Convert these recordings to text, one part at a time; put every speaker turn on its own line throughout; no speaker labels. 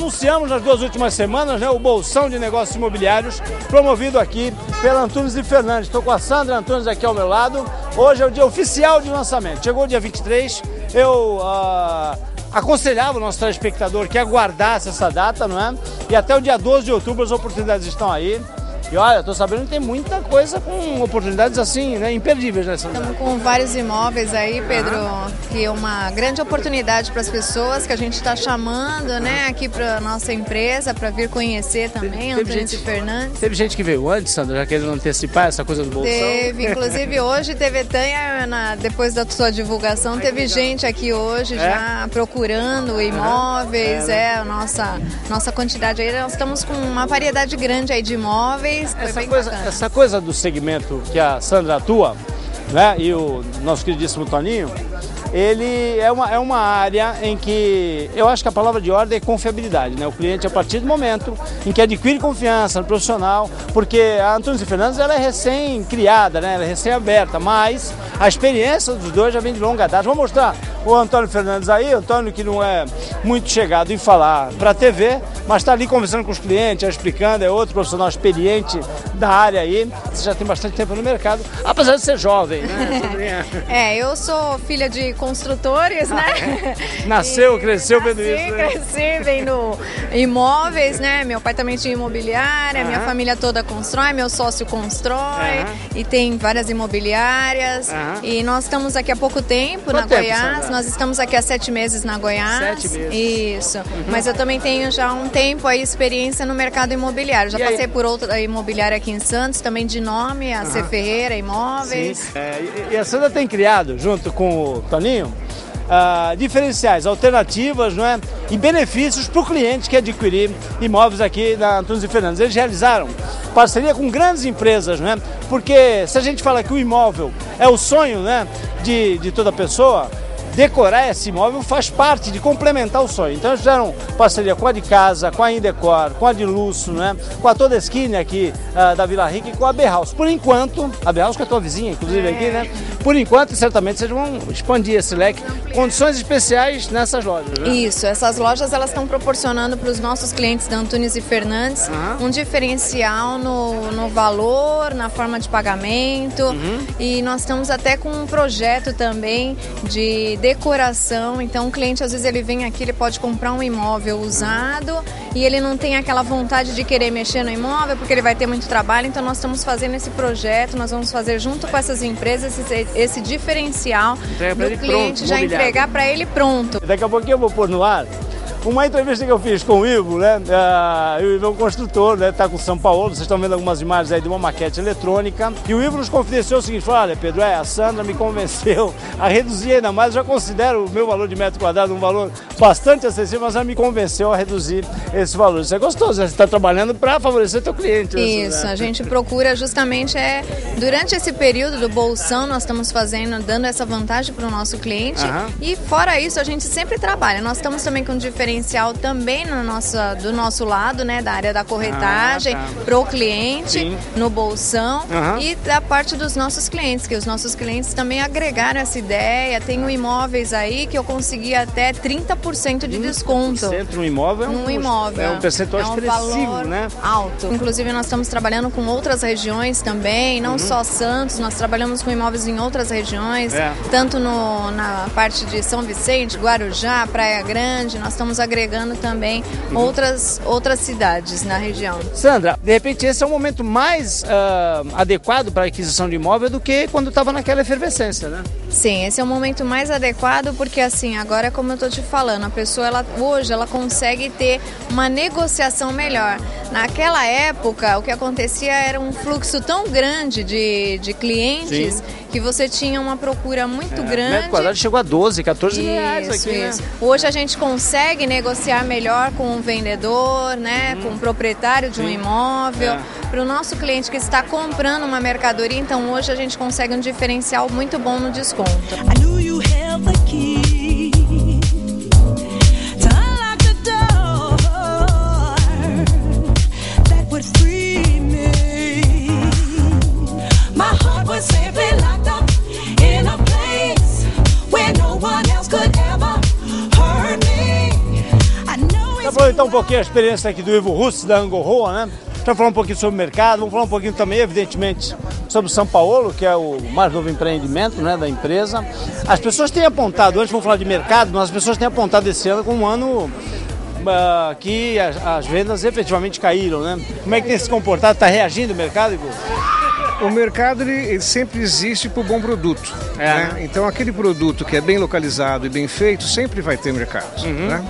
anunciamos nas duas últimas semanas né, o Bolsão de Negócios Imobiliários, promovido aqui pela Antunes e Fernandes. Estou com a Sandra Antunes aqui ao meu lado. Hoje é o dia oficial de lançamento. Chegou o dia 23, eu uh, aconselhava o nosso telespectador que aguardasse essa data, não é? E até o dia 12 de outubro as oportunidades estão aí. E olha, tô sabendo que tem muita coisa com oportunidades assim, né, imperdíveis, né,
Sandra? Estamos com vários imóveis aí, Pedro, que é uma grande oportunidade para as pessoas que a gente está chamando, né, aqui para nossa empresa, para vir conhecer também, Antônio gente, Fernandes.
Teve gente que veio antes, Sandra, já querendo antecipar essa coisa do bolsão?
Teve, inclusive hoje teve Tanha, na, depois da sua divulgação, Ai, teve gente aqui hoje é? já procurando imóveis, é, né? é, a nossa, nossa quantidade aí, nós estamos com uma variedade grande aí de imóveis,
essa coisa, essa coisa do segmento que a Sandra atua, né, e o nosso queridíssimo Toninho, ele é uma, é uma área em que eu acho que a palavra de ordem é confiabilidade. Né? O cliente, a partir do momento em que adquire confiança no profissional, porque a Antunes e Fernandes ela é recém-criada, né? ela é recém-aberta, mas a experiência dos dois já vem de longa data. Vou mostrar o Antônio Fernandes aí, o Antônio que não é muito chegado em falar para a TV, mas está ali conversando com os clientes, explicando, é outro profissional experiente da área aí, você já tem bastante tempo no mercado, apesar de ser jovem, né?
é, eu sou filha de construtores, né?
Nasceu, e cresceu vendo isso.
Né? Cresci vendo imóveis, né? Meu pai também tinha imobiliária, minha família toda constrói, meu sócio constrói e tem várias imobiliárias. E nós estamos aqui há pouco tempo Quanto na tempo, Goiás, nós estamos aqui há sete meses na Goiás.
Sete meses.
Isso. Uhum. Mas eu também tenho já um tempo aí experiência no mercado imobiliário. Já e passei aí? por outra imobiliária aqui em Santos, também de nome, a uhum. C Ferreira Imóveis.
É, e a Sandra tem criado, junto com o Toninho, Uh, diferenciais, alternativas não é? e benefícios para o cliente que adquirir imóveis aqui na Antunes e Fernandes. Eles realizaram parceria com grandes empresas, não é? porque se a gente fala que o imóvel é o sonho né, de, de toda pessoa, decorar esse imóvel faz parte de complementar o sonho. Então eles fizeram parceria com a de casa, com a Indecor, com a de Luxo, né? com a Toda Esquina aqui uh, da Vila Rica e com a Berhaus. Por enquanto, a Berhaus que é a tua vizinha, inclusive aqui, né? Por enquanto, certamente vocês vão expandir esse leque. Condições especiais nessas lojas, né?
Isso, essas lojas elas estão proporcionando para os nossos clientes da Antunes e Fernandes uhum. um diferencial no, no valor, na forma de pagamento. Uhum. E nós estamos até com um projeto também de decoração. Então o cliente às vezes ele vem aqui, ele pode comprar um imóvel usado e ele não tem aquela vontade de querer mexer no imóvel porque ele vai ter muito trabalho. Então nós estamos fazendo esse projeto, nós vamos fazer junto com essas empresas esse, esse diferencial do cliente pronto, já entregar para ele pronto.
Daqui a pouquinho eu vou pôr no ar uma entrevista que eu fiz com o Ivo, né? Uh, o Ivo é um construtor, né? Tá com São Paulo, vocês estão vendo algumas imagens aí de uma maquete eletrônica. E o Ivo nos confidenciou o seguinte: falou, olha, Pedro, é, a Sandra me convenceu a reduzir ainda mais. Eu já considero o meu valor de metro quadrado um valor bastante acessível, mas ela me convenceu a reduzir esse valor. Isso é gostoso, né? Você está trabalhando para favorecer teu cliente.
Né? Isso, né? a gente procura justamente é durante esse período do bolsão nós estamos fazendo, dando essa vantagem para o nosso cliente. Uhum. E fora isso, a gente sempre trabalha. Nós estamos também com diferentes diferencial também no nosso, do nosso lado, né, da área da corretagem, ah, tá. pro cliente, Sim. no bolsão uhum. e da parte dos nossos clientes, que os nossos clientes também agregaram essa ideia. Tenho imóveis aí que eu consegui até 30% de desconto.
no imóvel é um,
no imóvel.
É um percentual é um expressivo, né?
Alto. Inclusive nós estamos trabalhando com outras regiões também, não uhum. só Santos, nós trabalhamos com imóveis em outras regiões, é. tanto no, na parte de São Vicente, Guarujá, Praia Grande, nós estamos agregando também uhum. outras, outras cidades na região.
Sandra, de repente esse é o momento mais uh, adequado para a aquisição de imóvel do que quando estava naquela efervescência, né?
Sim, esse é o momento mais adequado porque assim, agora como eu estou te falando, a pessoa ela, hoje ela consegue ter uma negociação melhor. Naquela época, o que acontecia era um fluxo tão grande de, de clientes Sim. Que você tinha uma procura muito é, grande. Metro
quadrado chegou a 12, 14 isso, reais aqui, né? isso. Né?
Hoje a gente consegue negociar melhor com o vendedor, né, hum. com o proprietário de Sim. um imóvel. É. Para o nosso cliente que está comprando uma mercadoria, então hoje a gente consegue um diferencial muito bom no desconto.
Aproveitar um pouquinho a experiência aqui do Ivo Russo, da Angorroa, né? Para falar um pouquinho sobre o mercado, vamos falar um pouquinho também, evidentemente, sobre o São Paulo, que é o mais novo empreendimento né, da empresa. As pessoas têm apontado, antes vamos falar de mercado, mas as pessoas têm apontado esse ano como um ano uh, que as, as, vendas efetivamente caíram, né? Como é que tem se comportado? Está reagindo o mercado, Igor?
O mercado ele, ele sempre existe por bom produto. É. Né? Então aquele produto que é bem localizado e bem feito sempre vai ter mercado. Uhum. Né?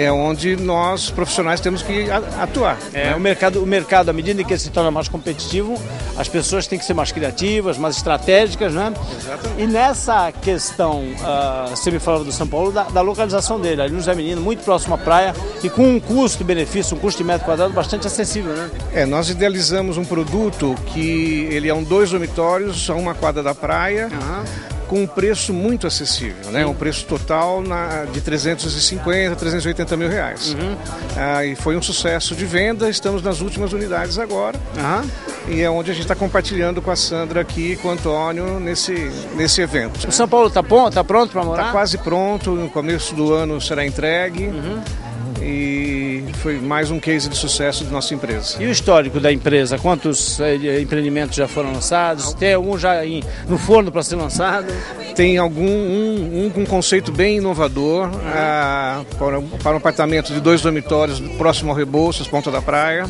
É onde nós profissionais temos que atuar.
É, né? o, mercado, o mercado, à medida que ele se torna mais competitivo, as pessoas têm que ser mais criativas, mais estratégicas, né? Exatamente. E nessa questão, uh, você me falava do São Paulo, da, da, localização dele, ali no Zé Menino, muito próximo à praia e com um custo-benefício, um custo de metro quadrado bastante acessível, né?
É, nós idealizamos um produto que ele é um dois dormitórios a uma quadra da praia. Uhum com um preço muito acessível, né? um preço total na, de 350, 380 mil reais. Uhum. Ah, e foi um sucesso de venda, estamos nas últimas unidades agora. Uhum. E é onde a gente está compartilhando com a Sandra aqui e com o Antônio nesse, nesse evento.
O São Paulo está pronto, tá pronto para morar?
Está quase pronto, no começo do ano será entregue. Uhum e foi mais um case de sucesso da nossa empresa.
E o histórico da empresa? Quantos eh, empreendimentos já foram lançados? Tem algum já em, no forno para ser lançado?
Tem algum um, um com um conceito bem inovador ah, para, para um apartamento de dois dormitórios próximo ao Rebouças, Ponta da Praia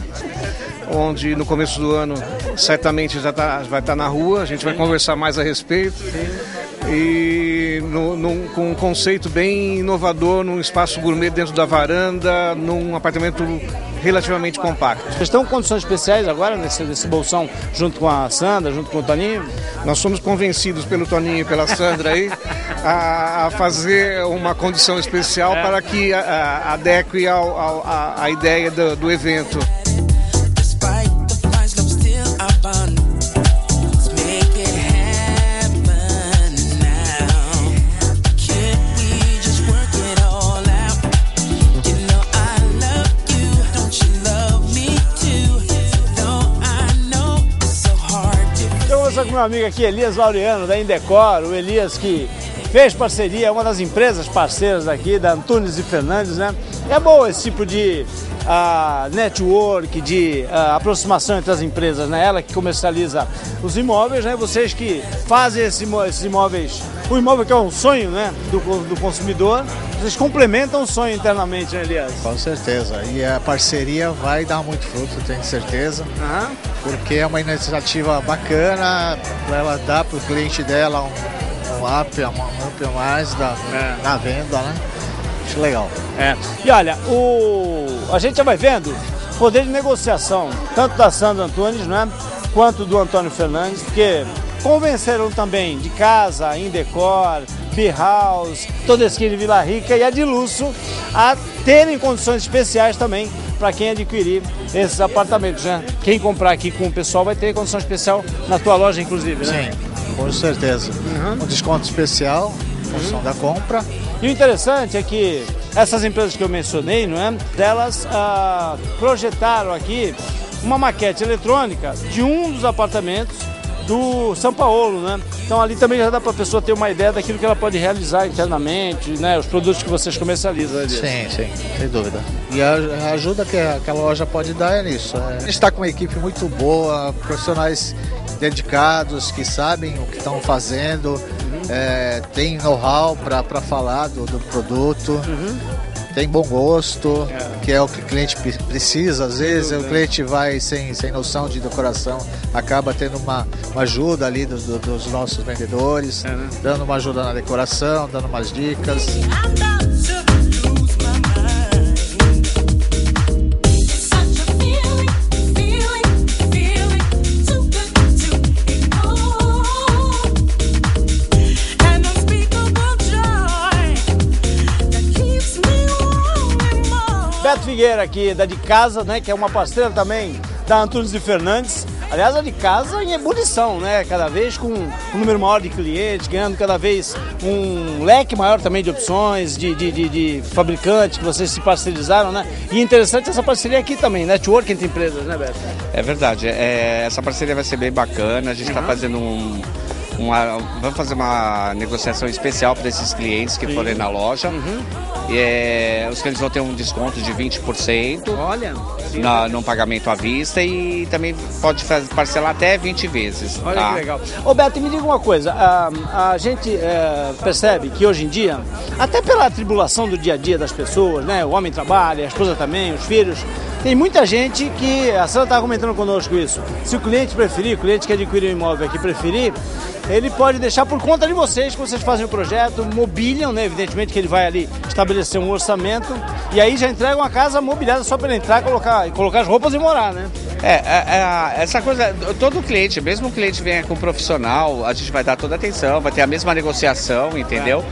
onde no começo do ano certamente já tá, vai estar tá na rua, a gente vai conversar mais a respeito. E no, com um conceito bem inovador, num espaço gourmet dentro da varanda, num apartamento relativamente compacto.
Vocês estão com condições especiais agora nesse, nesse bolsão, junto com a Sandra, junto com o Toninho?
Nós somos convencidos pelo Toninho e pela Sandra aí a, a fazer uma condição especial é. para que a, a, adeque ao, ao, a, a ideia do, do evento.
Meu amigo aqui, Elias Laureano, da Indecor, o Elias que fez parceria, é uma das empresas parceiras aqui, da Antunes e Fernandes, né? É bom esse tipo de uh, network, de uh, aproximação entre as empresas, né? Ela que comercializa os imóveis, né? Vocês que fazem esse, esses imóveis, o imóvel que é um sonho, né? Do, do consumidor, vocês complementam o sonho internamente, né, Elias?
Com certeza. E a parceria vai dar muito fruto, tenho certeza. Uhum. Porque é uma iniciativa bacana ela dar para o cliente dela um, um up, um up a mais da, é. na venda, né? Acho legal.
É. E olha, o... a gente já vai vendo poder de negociação, tanto da Sandra Antunes, né? Quanto do Antônio Fernandes, porque convenceram também de casa, Indecor, B-House, esquina de Vila Rica e a de Luxo a terem condições especiais também para quem adquirir esses apartamentos, né? Quem comprar aqui com o pessoal vai ter condição especial na tua loja, inclusive,
né? Sim, com certeza. Uhum. Um desconto especial em função uhum. da compra.
E o interessante é que essas empresas que eu mencionei, não é? Delas ah, projetaram aqui uma maquete eletrônica de um dos apartamentos do São Paulo, né? Então ali também já dá para a pessoa ter uma ideia daquilo que ela pode realizar internamente, né? Os produtos que vocês comercializam.
Ali. Sim, sim, sem dúvida. E a ajuda que aquela loja pode dar é nisso. É. A gente está com uma equipe muito boa, profissionais dedicados que sabem o que estão fazendo. É, tem know-how para falar do, do produto. Uhum tem bom gosto, é. que é o que o cliente precisa. Às vezes o cliente vai sem, sem noção de decoração, acaba tendo uma, uma ajuda ali do, do, dos nossos vendedores, é, né? dando uma ajuda na decoração, dando umas dicas.
Beto Figueira aqui, da De Casa, né, que é uma parceira também da Antunes e Fernandes. Aliás, a de casa em ebulição, né? Cada vez com um número maior de clientes, ganhando cada vez um leque maior também de opções, de, de, de, de fabricantes que vocês se parcerizaram, né? E interessante essa parceria aqui também, network entre empresas, né, Beto?
É verdade. É, essa parceria vai ser bem bacana. A gente está uhum. fazendo um uma, vamos fazer uma negociação especial para esses clientes que Sim. forem na loja. Uhum. É, os clientes vão ter um desconto de 20%.
Olha.
Na, no pagamento à vista e também pode fazer, parcelar até 20 vezes.
Olha tá? que legal. Ô Beto, me diga uma coisa. A, a gente é, percebe que hoje em dia, até pela tribulação do dia a dia das pessoas, né? O homem trabalha, a esposa também, os filhos. Tem muita gente que, a Sandra estava comentando conosco isso, se o cliente preferir, o cliente que adquiriu o imóvel aqui preferir, ele pode deixar por conta de vocês, que vocês fazem o projeto, mobiliam, né? Evidentemente que ele vai ali estabelecer um orçamento e aí já entrega uma casa mobiliada só para ele entrar colocar, colocar as roupas e morar, né?
É, é, é, essa coisa, todo cliente, mesmo o cliente venha com um profissional, a gente vai dar toda a atenção, vai ter a mesma negociação, entendeu?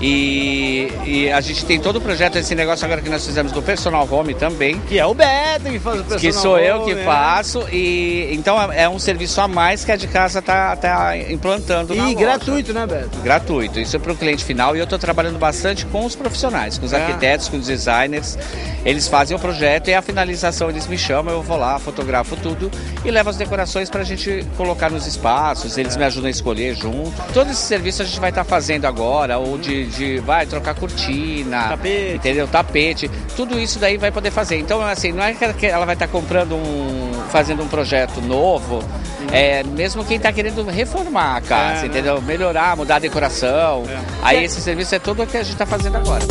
E, e, a gente tem todo o projeto, esse negócio agora que nós fizemos do personal home também.
Que é o Beto que faz o personal
Que sou home, eu que né? faço. E então é, é um serviço a mais que a de casa está tá implantando.
E gratuito, né, Beto?
Gratuito. Isso é para o cliente final e eu estou trabalhando bastante com os profissionais, com os é. arquitetos, com os designers. Eles fazem o projeto e a finalização eles me chamam, eu vou lá, fotografo tudo e levo as decorações para a gente colocar nos espaços. Eles me ajudam a escolher junto. Todo esse serviço a gente vai estar tá fazendo agora, ou de de vai trocar cortina, tapete. entendeu? Tapete, tudo isso daí vai poder fazer. Então, assim, não é que ela vai estar comprando um, fazendo um projeto novo, é, mesmo quem está querendo reformar a casa, é, né? entendeu? Né? Melhorar, mudar a decoração. É. Aí esse serviço é todo o que a gente está fazendo agora.